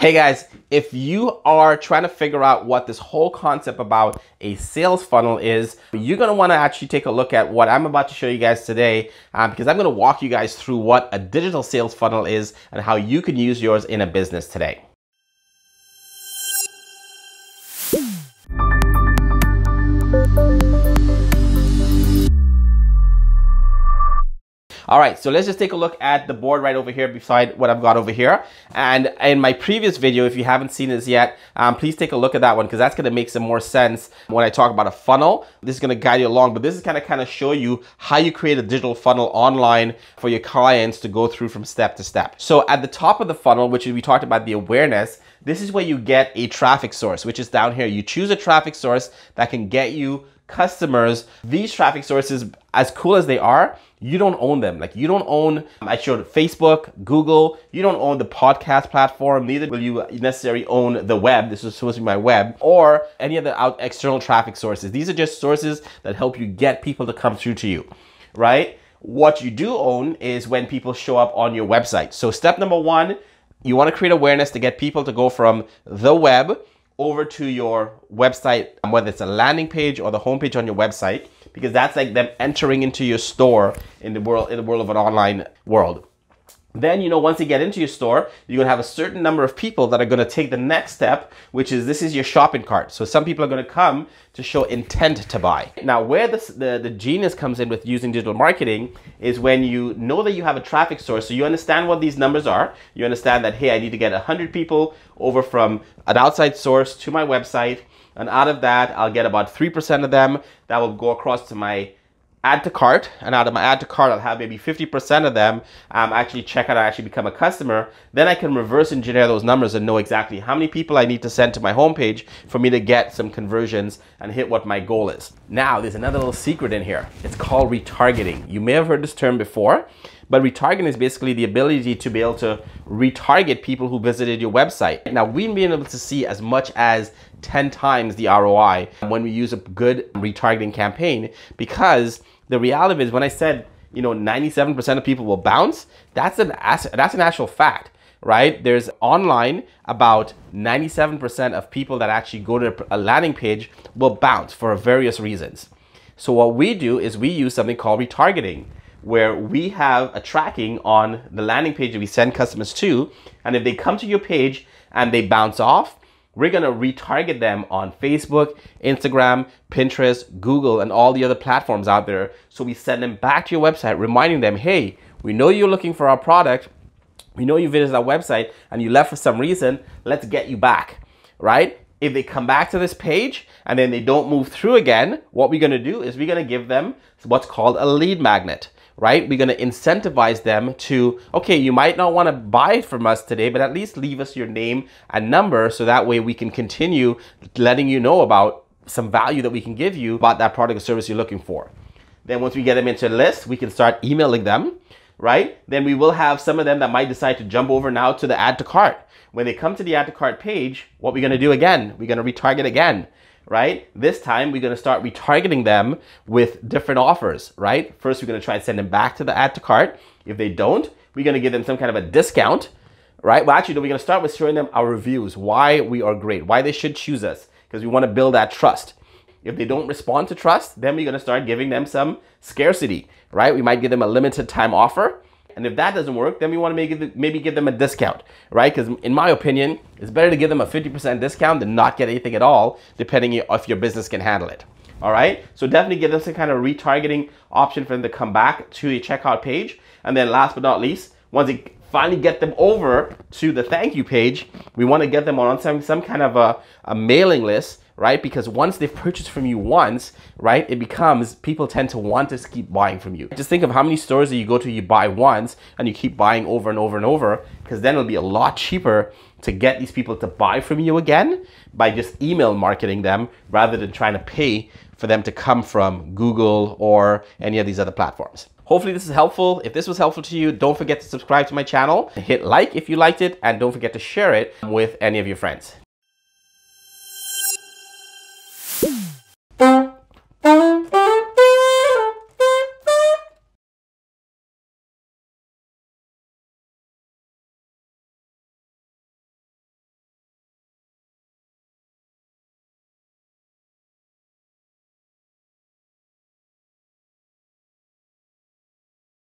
Hey guys, if you are trying to figure out what this whole concept about a sales funnel is, you're going to want to actually take a look at what I'm about to show you guys today um, because I'm going to walk you guys through what a digital sales funnel is and how you can use yours in a business today. All right, so let's just take a look at the board right over here beside what I've got over here. And in my previous video, if you haven't seen this yet, um, please take a look at that one because that's gonna make some more sense when I talk about a funnel. This is gonna guide you along, but this is gonna kind of show you how you create a digital funnel online for your clients to go through from step to step. So at the top of the funnel, which we talked about the awareness, this is where you get a traffic source, which is down here. You choose a traffic source that can get you customers. These traffic sources, as cool as they are, you don't own them. Like you don't own, I showed Facebook, Google, you don't own the podcast platform, neither will you necessarily own the web. This is supposed to be my web or any of the out external traffic sources. These are just sources that help you get people to come through to you, right? What you do own is when people show up on your website. So step number one, you want to create awareness to get people to go from the web over to your website, um, whether it's a landing page or the homepage on your website, because that's like them entering into your store in the world in the world of an online world. Then, you know, once you get into your store, you're gonna have a certain number of people that are gonna take the next step, which is this is your shopping cart. So some people are gonna come to show intent to buy. Now, where this, the, the genius comes in with using digital marketing is when you know that you have a traffic source, so you understand what these numbers are. You understand that, hey, I need to get 100 people over from an outside source to my website. And out of that, I'll get about 3% of them that will go across to my add to cart and out of my add to cart I'll have maybe 50% of them um, actually check out I actually become a customer. Then I can reverse engineer those numbers and know exactly how many people I need to send to my homepage for me to get some conversions and hit what my goal is. Now there's another little secret in here. It's called retargeting. You may have heard this term before but retargeting is basically the ability to be able to retarget people who visited your website. Now, we've been able to see as much as 10 times the ROI when we use a good retargeting campaign because the reality is when I said, you know, 97% of people will bounce, that's an, that's an actual fact right? There's online about 97% of people that actually go to a landing page will bounce for various reasons. So what we do is we use something called retargeting where we have a tracking on the landing page that we send customers to. And if they come to your page and they bounce off, we're gonna retarget them on Facebook, Instagram, Pinterest, Google, and all the other platforms out there. So we send them back to your website, reminding them, hey, we know you're looking for our product. We know you visited our website and you left for some reason. Let's get you back, right? If they come back to this page and then they don't move through again, what we're gonna do is we're gonna give them what's called a lead magnet right? We're going to incentivize them to, okay, you might not want to buy from us today, but at least leave us your name and number so that way we can continue letting you know about some value that we can give you about that product or service you're looking for. Then once we get them into a list, we can start emailing them, right? Then we will have some of them that might decide to jump over now to the add to cart. When they come to the add to cart page, what we're going to do again, we're going to retarget again right? This time we're gonna start retargeting them with different offers, right? First, we're gonna try and send them back to the add to cart. If they don't, we're gonna give them some kind of a discount, right? Well, actually, we're gonna start with showing them our reviews, why we are great, why they should choose us, because we wanna build that trust. If they don't respond to trust, then we're gonna start giving them some scarcity, right? We might give them a limited time offer, and if that doesn't work, then we want to maybe give them a discount, right? Because in my opinion, it's better to give them a 50% discount than not get anything at all, depending if your business can handle it. All right, so definitely give them some kind of retargeting option for them to come back to the checkout page. And then last but not least, once you finally get them over to the thank you page, we want to get them on some, some kind of a, a mailing list right? Because once they've purchased from you once, right, it becomes people tend to want to keep buying from you. Just think of how many stores that you go to, you buy once and you keep buying over and over and over, because then it'll be a lot cheaper to get these people to buy from you again by just email marketing them rather than trying to pay for them to come from Google or any of these other platforms. Hopefully this is helpful. If this was helpful to you, don't forget to subscribe to my channel, hit like if you liked it, and don't forget to share it with any of your friends.